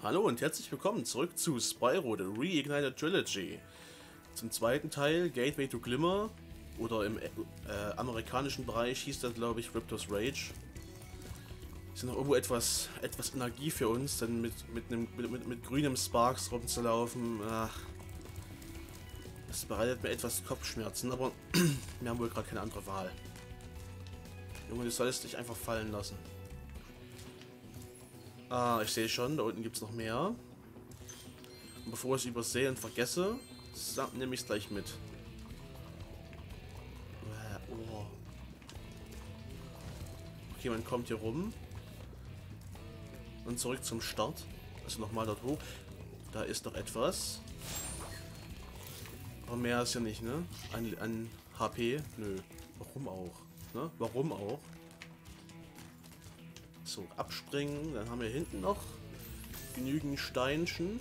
Hallo und herzlich willkommen zurück zu Spyro, The Reignited Trilogy. Zum zweiten Teil, Gateway to Glimmer, oder im äh, amerikanischen Bereich hieß das, glaube ich, Raptors Rage. Ist noch irgendwo etwas, etwas Energie für uns, denn mit, mit, einem, mit, mit, mit grünem Sparks rumzulaufen, ach, das bereitet mir etwas Kopfschmerzen, aber wir haben wohl gerade keine andere Wahl. Junge, du sollst dich einfach fallen lassen. Ah, ich sehe schon, da unten gibt es noch mehr. Und bevor ich es übersehe und vergesse, nehme ich es gleich mit. Äh, oh. Okay, man kommt hier rum. Und zurück zum Start. Also nochmal dort hoch. Da ist noch etwas. Aber mehr ist ja nicht, ne? Ein, ein HP? Nö. Warum auch? Ne? Warum auch? So, abspringen. Dann haben wir hinten noch genügend Steinchen.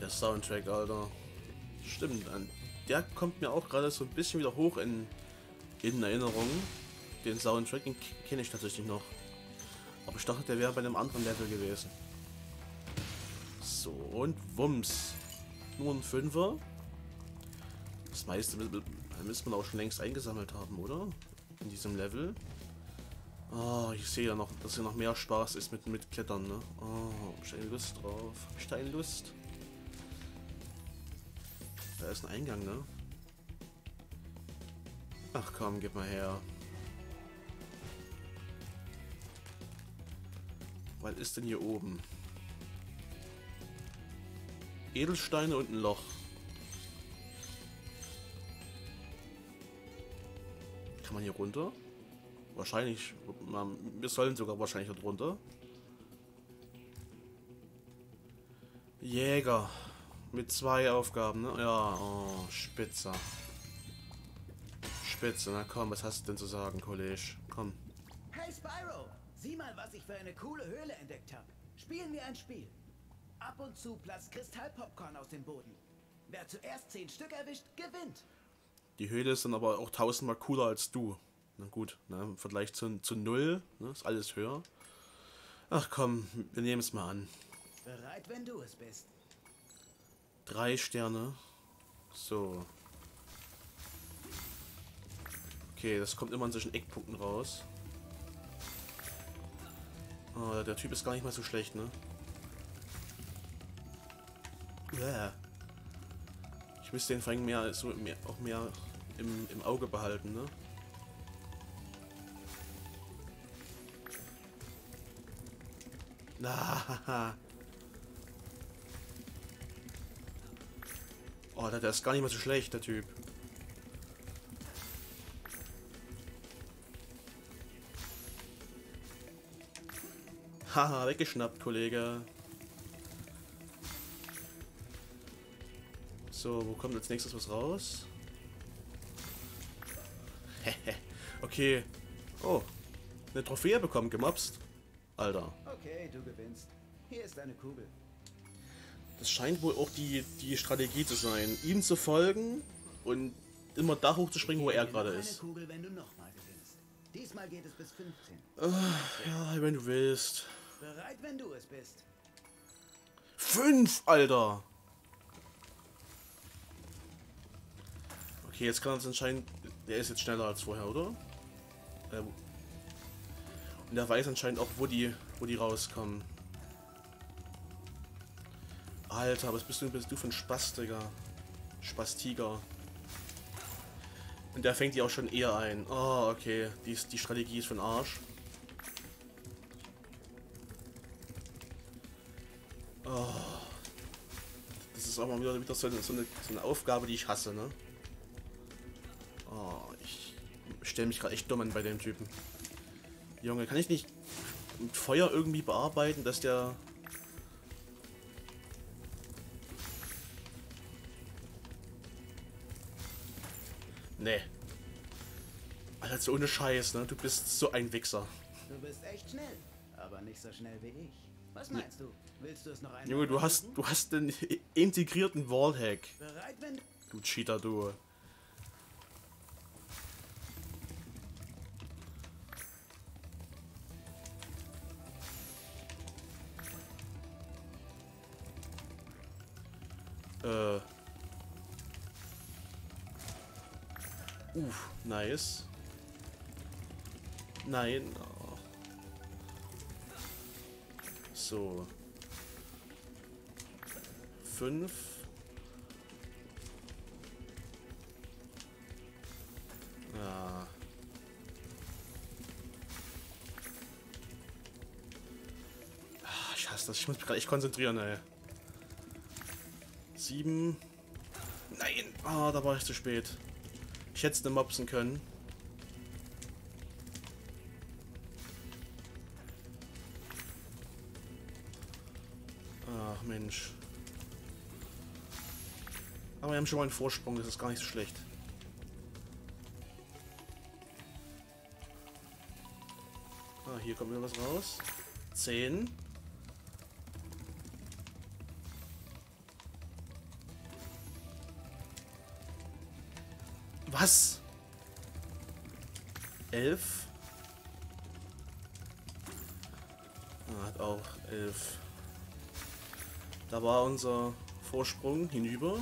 Der Soundtrack, Alter. Stimmt, der kommt mir auch gerade so ein bisschen wieder hoch in, in Erinnerung. Den Soundtrack, kenne ich tatsächlich noch. Aber ich dachte, der wäre bei einem anderen Level gewesen. So, und Wumms. Nur ein Fünfer. Das meiste müsste man auch schon längst eingesammelt haben, oder? In diesem Level. Oh, ich sehe ja noch, dass hier noch mehr Spaß ist mit, mit Klettern, ne? Oh, hab ich eine Lust drauf? Hab ich da eine Lust? Da ist ein Eingang, ne? Ach komm, gib mal her. Was ist denn hier oben? Edelsteine und ein Loch. Kann man hier runter? Wahrscheinlich, wir sollen sogar wahrscheinlich drunter. Jäger. Mit zwei Aufgaben, ne? Ja, oh, Spitze. Spitze, na komm, was hast du denn zu sagen, Kollege? Komm. Hey Spyro, sieh mal, was ich für eine coole Höhle entdeckt habe. Spielen wir ein Spiel. Ab und zu platzt Kristallpopcorn aus dem Boden. Wer zuerst zehn Stück erwischt, gewinnt. Die Höhle ist dann aber auch tausendmal cooler als du. Na gut, ne, im Vergleich zu, zu null ne, ist alles höher. Ach komm, wir nehmen es mal an. Bereit, wenn du es bist. Drei Sterne. So. Okay, das kommt immer an solchen Eckpunkten raus. Oh, der Typ ist gar nicht mal so schlecht, ne? Yeah. Ich müsste den vor allem mehr, so mehr, auch mehr im, im Auge behalten, ne? Na. Oh, der ist gar nicht mal so schlecht, der Typ. Haha, weggeschnappt, Kollege. So, wo kommt als nächstes was raus? okay. Oh, eine Trophäe bekommen, gemobst. Alter. Du gewinnst. Hier ist eine Kugel. Das scheint wohl auch die, die Strategie zu sein, ihm zu folgen und immer da hochzuspringen, wo er gerade ist. Kugel, wenn du nochmal gewinnst. Diesmal geht es bis 15. Uh, ja, wenn du willst. Bereit, wenn du es bist. Fünf, Alter! Okay, jetzt kann uns anscheinend... Der ist jetzt schneller als vorher, oder? Äh, und er weiß anscheinend auch, wo die, wo die rauskommen. Alter, was bist du, bist du für ein Spastiger? Spastiger. Und der fängt die auch schon eher ein. Oh, okay. Die, die Strategie ist für den Arsch. Oh. Das ist auch mal wieder, wieder so, eine, so, eine, so eine Aufgabe, die ich hasse, ne? Oh, ich stelle mich gerade echt dumm an bei dem Typen. Junge, kann ich nicht mit Feuer irgendwie bearbeiten, dass der... Nee. Alter, so ohne Scheiß, ne? Du bist so ein Wichser. Du bist echt schnell, aber nicht so schnell wie ich. Was meinst du? Willst du es noch einmal? Junge, du hast, du hast den integrierten Wallhack. Bereit, wenn du Cheater, du. Äh. Uff, nice. Nein. So. Fünf. Ah, Ich hasse das. Ich muss mich gerade echt konzentrieren, ey. Sieben. Nein! Ah, da war ich zu spät. Ich hätte es ne mopsen können. Ach Mensch. Aber wir haben schon mal einen Vorsprung, das ist gar nicht so schlecht. Ah, hier kommt wieder was raus. Zehn. Was? Elf? Ah, hat auch elf. Da war unser Vorsprung hinüber.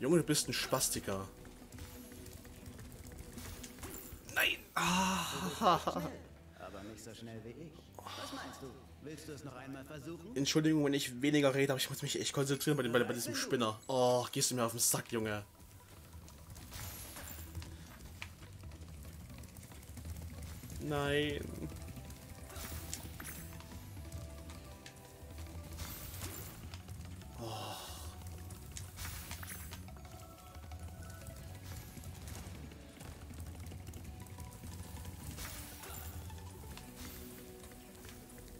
Junge, du bist ein Spastiker. Nein! Ah! Aber nicht so schnell wie ich. Was meinst du? Willst du es noch einmal versuchen? Entschuldigung, wenn ich weniger rede, aber ich muss mich echt konzentrieren bei, dem, bei, bei diesem Spinner. Oh, gehst du mir auf den Sack, Junge. Nein.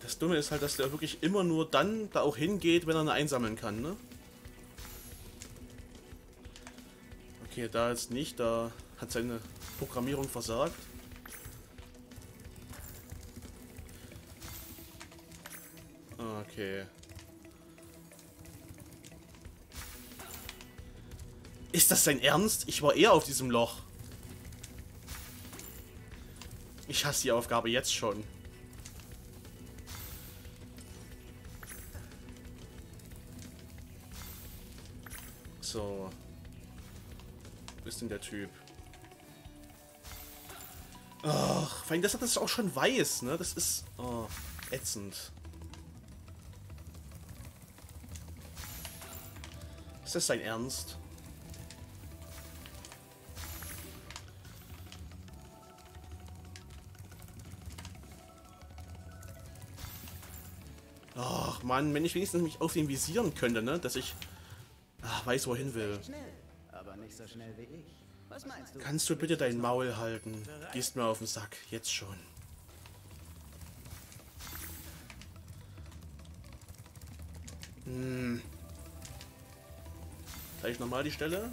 Das Dumme ist halt, dass der wirklich immer nur dann da auch hingeht, wenn er eine einsammeln kann, ne? Okay, da jetzt nicht, da hat seine Programmierung versagt. Okay. Ist das sein Ernst? Ich war eher auf diesem Loch. Ich hasse die Aufgabe jetzt schon. So. Wo ist denn der Typ? Ach, vor allem, dass er das auch schon weiß, ne? Das ist oh, ätzend. Ist das sein Ernst? Ach Mann, wenn ich wenigstens mich auf ihn visieren könnte, ne? Dass ich ach, weiß, wohin will. So du? Kannst du bitte dein Maul halten? Gehst mir auf den Sack, jetzt schon. Hm. Gleich nochmal die Stelle.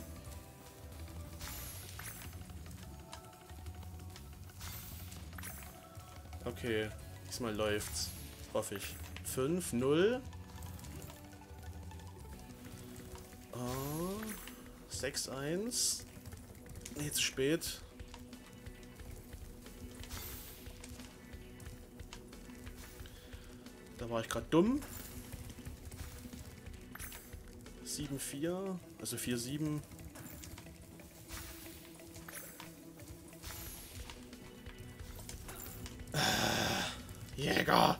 Okay, diesmal läuft's. Hoffe ich. 5, 0. Oh, 6, 1. Nee, zu spät. Da war ich gerade dumm. 7, 4. Also 4, 7. Ah, Jäger!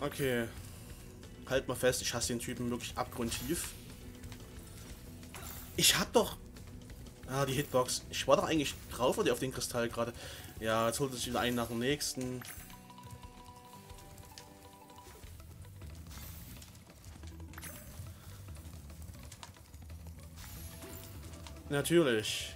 Okay. Halt mal fest, ich hasse den Typen wirklich abgrundtief. Ich hab doch... Ah, die Hitbox. Ich war doch eigentlich drauf oder auf den Kristall gerade. Ja, jetzt holt es wieder einen nach dem nächsten. Natürlich.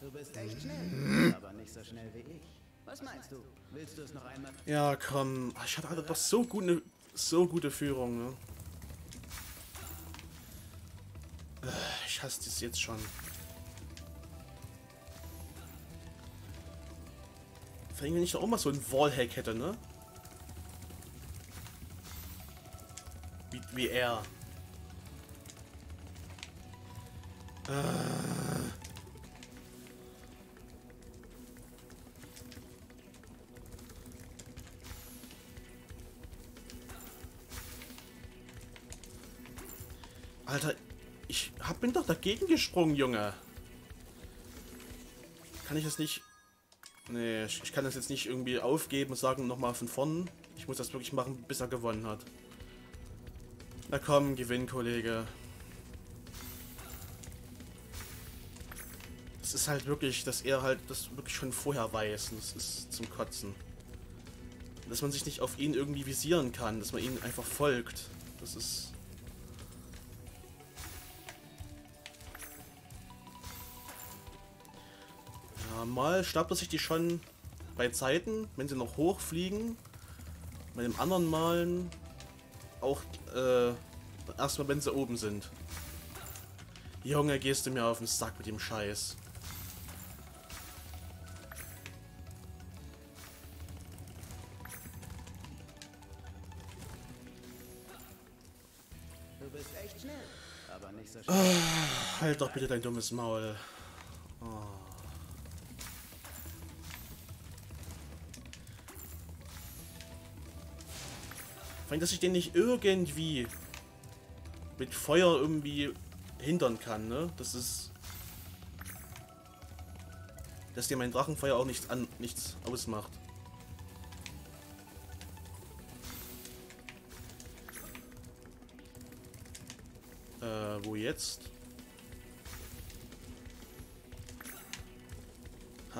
Du bist echt schnell. Aber nicht so schnell wie ich. Was meinst du? Willst du es noch einmal? Ja, komm. Ich hatte halt doch so gute, so gute Führung, ne? Äh, Ich hasse das jetzt schon. Vor allem, wenn ich da auch mal so einen Wallhack hätte, ne? Wie, wie er. Äh. Alter, ich hab, bin doch dagegen gesprungen, Junge. Kann ich das nicht... Nee, ich kann das jetzt nicht irgendwie aufgeben und sagen, nochmal von vorn. Ich muss das wirklich machen, bis er gewonnen hat. Na komm, gewinn, Kollege. Ist halt wirklich, dass er halt das wirklich schon vorher weiß. Und das ist zum Kotzen. Dass man sich nicht auf ihn irgendwie visieren kann, dass man ihm einfach folgt. Das ist... Ja, mal er sich die schon bei Zeiten, wenn sie noch hochfliegen. Bei dem anderen Malen auch äh, erstmal, wenn sie oben sind. Junge, gehst du mir auf den Sack mit dem Scheiß. Halt doch bitte dein dummes Maul. Oh. Vor allem, dass ich den nicht irgendwie mit Feuer irgendwie hindern kann, ne? Das ist... Dass dir mein Drachenfeuer auch nichts, an, nichts ausmacht. Äh, wo jetzt?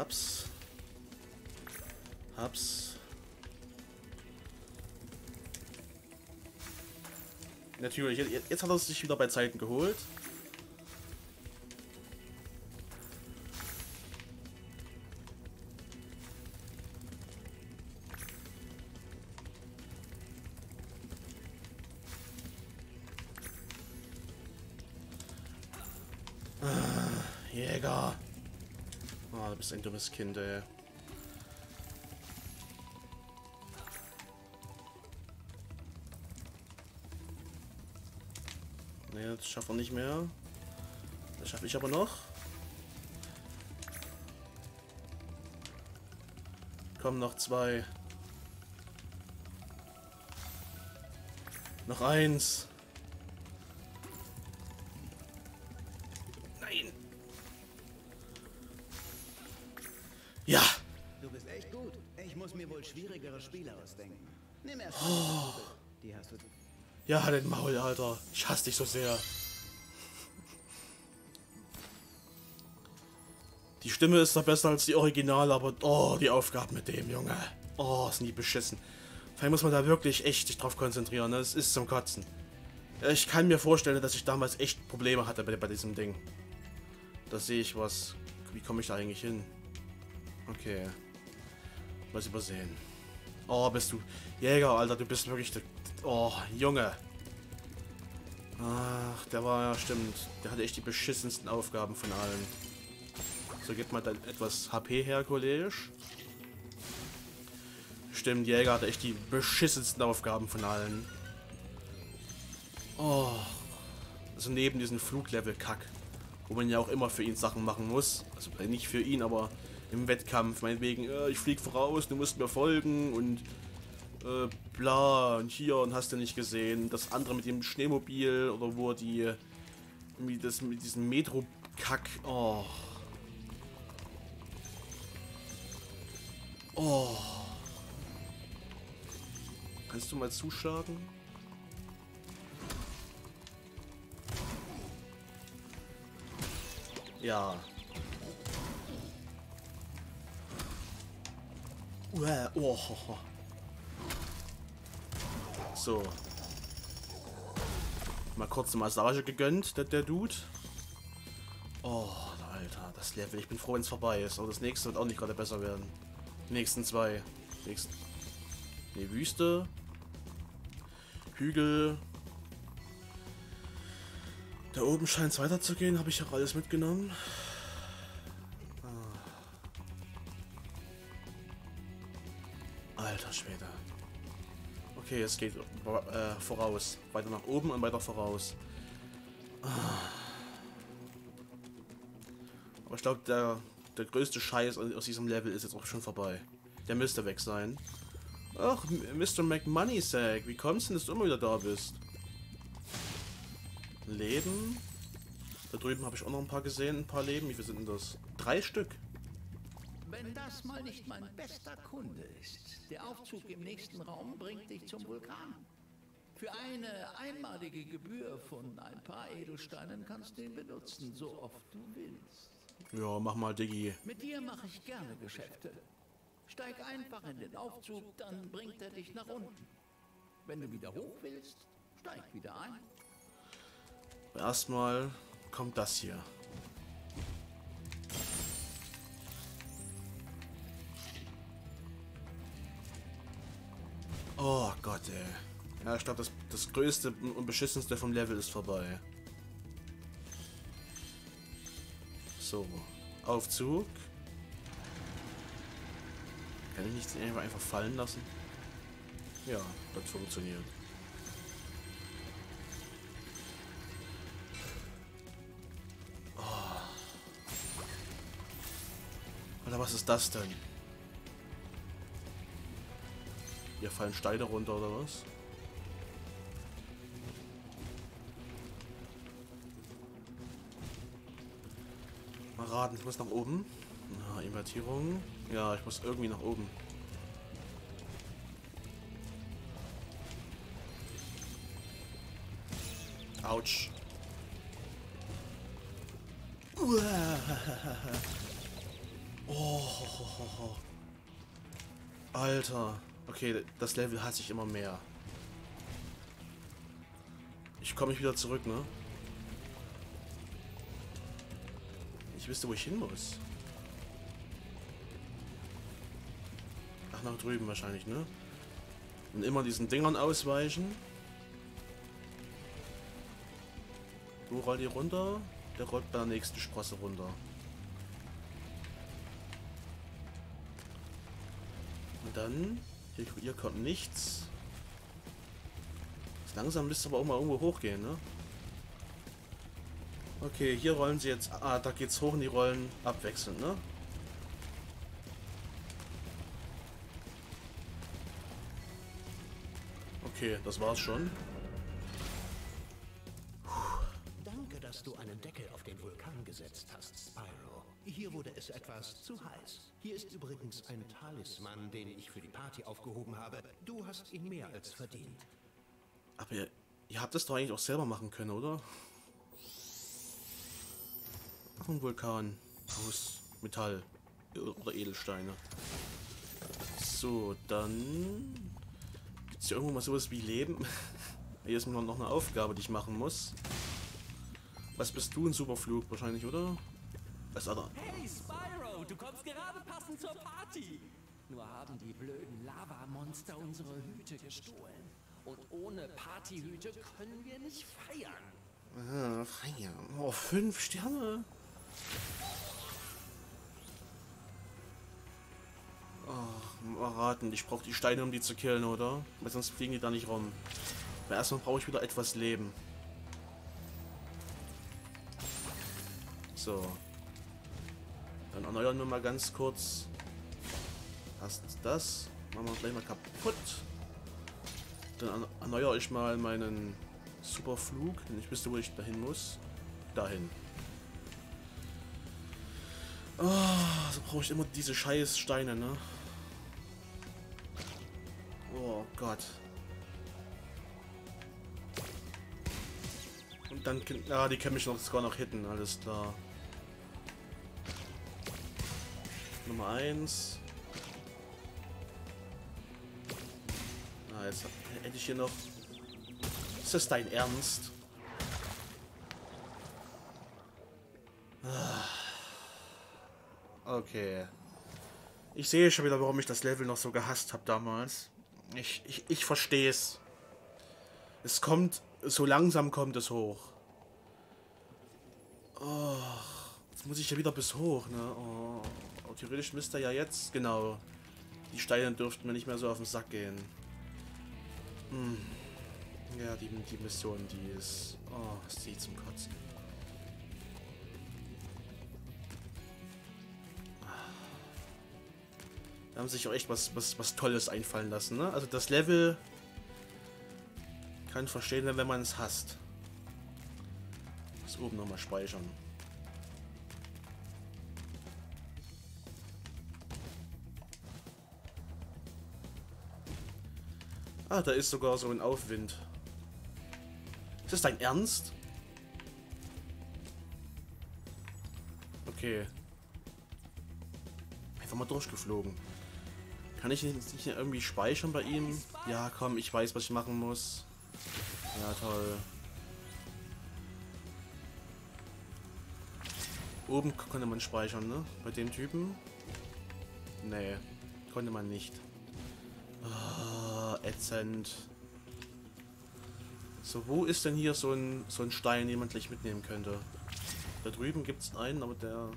Hab's. Hab's. Natürlich, jetzt, hat er sich wieder bei Zeiten geholt. Ah, Jäger. Du bist ein dummes Kind, ey. Ne, das schafft er nicht mehr. Das schaffe ich aber noch. Kommen noch zwei. Noch eins. Ja. Du bist echt gut. Ich muss mir wohl schwierigere Spiele ausdenken. Nimm erst Oh. die hast du. Ja, den Maul, Alter. Ich hasse dich so sehr. Die Stimme ist da besser als die Originale, aber oh, die Aufgaben mit dem, Junge. Oh, ist nie beschissen. Vielleicht muss man da wirklich echt sich drauf konzentrieren, ne? Es ist zum Kotzen. Ich kann mir vorstellen, dass ich damals echt Probleme hatte bei, bei diesem Ding. Da sehe ich was. Wie komme ich da eigentlich hin? Okay. Was übersehen. Oh, bist du. Jäger, Alter, du bist wirklich. der- Oh, Junge. Ach, der war ja stimmt. Der hatte echt die beschissensten Aufgaben von allen. So, gib mal dann etwas HP her, Kollege. Stimmt, Jäger hatte echt die beschissensten Aufgaben von allen. Oh. Also neben diesem Fluglevel-Kack. Wo man ja auch immer für ihn Sachen machen muss. Also äh, nicht für ihn, aber im Wettkampf. Meinetwegen, äh, ich flieg voraus, du musst mir folgen und äh, bla und hier und hast du nicht gesehen. Das andere mit dem Schneemobil oder wo die irgendwie das mit diesem Metro-Kack. Oh. Oh. Kannst du mal zuschlagen? Ja. Oh. So. Mal kurz eine Massage gegönnt, der, der Dude. Oh, Alter, das Level. Ich bin froh, wenn es vorbei ist. Aber das nächste wird auch nicht gerade besser werden. Die nächsten zwei. Nächsten. Ne, Wüste. Hügel. Da oben scheint es weiterzugehen. Habe ich auch alles mitgenommen. Okay, es geht äh, voraus. Weiter nach oben und weiter voraus. Aber ich glaube, der, der größte Scheiß aus diesem Level ist jetzt auch schon vorbei. Der müsste weg sein. Ach, Mr. McMoneysack, wie kommst du denn, dass du immer wieder da bist? Leben. Da drüben habe ich auch noch ein paar gesehen, ein paar Leben. Wie viel sind denn das? Drei Stück. Wenn das mal nicht mein bester Kunde ist. Der Aufzug im nächsten Raum bringt dich zum Vulkan. Für eine einmalige Gebühr von ein paar Edelsteinen kannst du ihn benutzen, so oft du willst. Ja, mach mal, Diggi. Mit dir mache ich gerne Geschäfte. Steig einfach in den Aufzug, dann bringt er dich nach unten. Wenn du wieder hoch willst, steig wieder ein. Erstmal kommt das hier. Oh Gott, ey. Ja, ich glaube, das, das größte und beschissenste vom Level ist vorbei. So, Aufzug. Kann ich nicht einfach, einfach fallen lassen? Ja, das funktioniert. Oder was ist das denn? Hier fallen Steine runter oder was? Mal raten, ich muss nach oben. Na, Invertierung. Ja, ich muss irgendwie nach oben. Autsch. Oh. Alter. Okay, das Level hasse ich immer mehr. Ich komme nicht wieder zurück, ne? Ich wüsste, wo ich hin muss. Ach, nach drüben wahrscheinlich, ne? Und immer diesen Dingern ausweichen. Wo rollt die runter? Der rollt bei der nächsten Sprosse runter. Und dann, hier, hier kommt nichts. Langsam müsste aber auch mal irgendwo hochgehen, ne? Okay, hier rollen sie jetzt. Ah, da geht's hoch und die rollen abwechselnd, ne? Okay, das war's schon. Hier wurde es etwas zu heiß. Hier ist übrigens ein Talisman, den ich für die Party aufgehoben habe. Du hast ihn mehr als verdient. Aber ihr, ihr habt das doch eigentlich auch selber machen können, oder? Ein Vulkan aus Metall oder Edelsteine. So, dann gibt es hier irgendwo mal sowas wie Leben. Hier ist noch eine Aufgabe, die ich machen muss. Was bist du? Ein Superflug wahrscheinlich, oder? Was hat er? Hey Spyro, du kommst gerade passend zur Party. Nur haben die blöden Lavamonster unsere Hüte gestohlen. Und ohne Partyhüte können wir nicht feiern. Ah, feiern. Oh, fünf Sterne. Oh, mal raten, ich brauche die Steine, um die zu killen, oder? Weil sonst fliegen die da nicht rum. Aber erstmal brauche ich wieder etwas Leben. So. Dann erneuern wir mal ganz kurz. Passt das. Machen wir gleich mal kaputt. Dann erneuere ich mal meinen Superflug. Denn ich wüsste, wo ich dahin muss. Dahin. Oh, so brauche ich immer diese scheiß Steine, ne? Oh Gott. Und dann, ja, die können mich noch sogar noch hitten, alles klar. Nummer 1. Ah, jetzt hätte ich hier noch... Ist das dein Ernst? Ah. Okay. Ich sehe schon wieder, warum ich das Level noch so gehasst habe damals. Ich, ich, ich verstehe es. Es kommt, so langsam kommt es hoch. Oh, jetzt muss ich ja wieder bis hoch, ne? Oh, oh, theoretisch müsste ja jetzt, genau. Die Steine dürften mir nicht mehr so auf den Sack gehen. Hm. Ja, die, die Mission, die ist... Oh, ist zum Kotzen. Da haben sich auch echt was, was, was Tolles einfallen lassen, ne? Also das Level kann verstehen, wenn man es hasst. Das oben nochmal speichern. Ah, da ist sogar so ein Aufwind. Ist das dein Ernst? Okay. Einfach mal durchgeflogen. Kann ich nicht irgendwie speichern bei ihm? Ja, komm, ich weiß, was ich machen muss. Ja, toll. Oben konnte man speichern, ne? Bei dem Typen? Nee, konnte man nicht. Oh, ätzend. So, wo ist denn hier so ein, so ein Stein, den man gleich mitnehmen könnte? Da drüben gibt es einen, aber der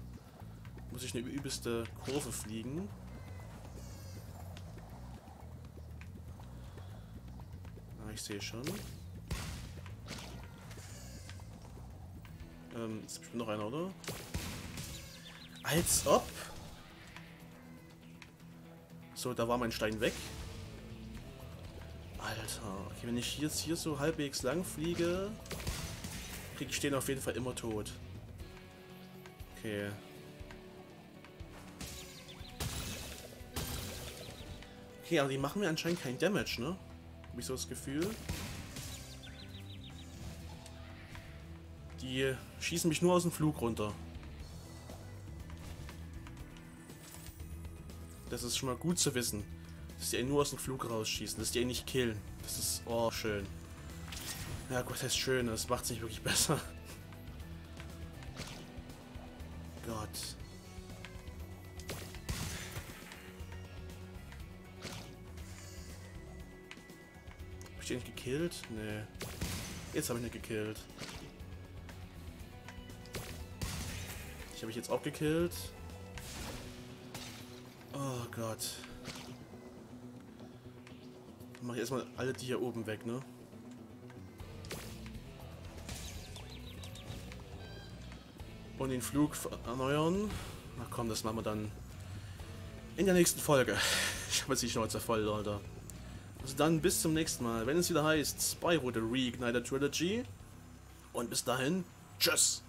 muss ich eine übelste Kurve fliegen. Ah, ich sehe schon. Ähm, ist bestimmt noch einer, oder? Als ob. So, da war mein Stein weg. Alter, okay, wenn ich jetzt hier so halbwegs lang fliege, krieg ich den auf jeden Fall immer tot. Okay. Okay, aber die machen mir anscheinend keinen Damage, ne? Hab ich so das Gefühl. Die schießen mich nur aus dem Flug runter. Das ist schon mal gut zu wissen. Dass die einen nur aus dem Flug rausschießen, dass die einen nicht killen. Das ist, oh, schön. Ja gut, das ist schön, das macht es nicht wirklich besser. Gott. Hab ich den nicht gekillt? Nee. Jetzt habe ich nicht gekillt. Ich habe ich jetzt auch gekillt. Oh Gott. Mache ich erstmal alle die hier oben weg, ne? Und den Flug erneuern. Na komm, das machen wir dann in der nächsten Folge. Ich habe jetzt die Schnauze voll, Leute. Also dann bis zum nächsten Mal, wenn es wieder heißt Spyro the Reignited Trilogy. Und bis dahin, tschüss.